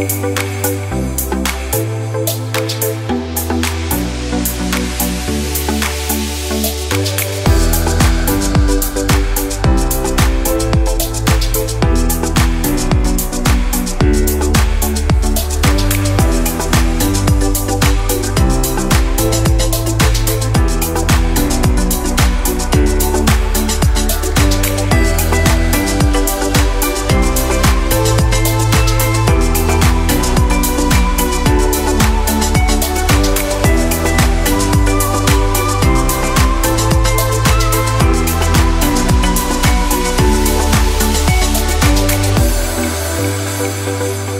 Thank Música